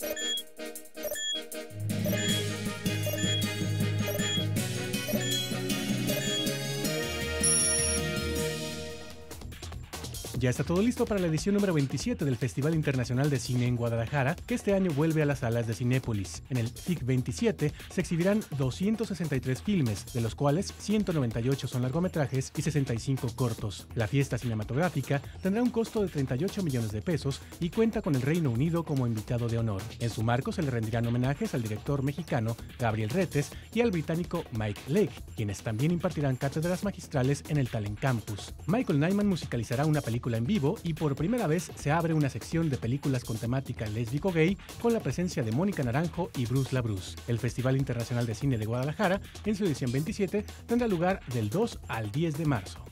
you. Ya está todo listo para la edición número 27 del Festival Internacional de Cine en Guadalajara, que este año vuelve a las salas de Cinépolis. En el FIC 27 se exhibirán 263 filmes, de los cuales 198 son largometrajes y 65 cortos. La fiesta cinematográfica tendrá un costo de 38 millones de pesos y cuenta con el Reino Unido como invitado de honor. En su marco se le rendirán homenajes al director mexicano Gabriel Retes y al británico Mike Lake, quienes también impartirán cátedras magistrales en el Talent Campus. Michael Nyman musicalizará una en vivo y por primera vez se abre una sección de películas con temática lésbico-gay con la presencia de Mónica Naranjo y Bruce LaBruce. El Festival Internacional de Cine de Guadalajara, en su edición 27, tendrá lugar del 2 al 10 de marzo.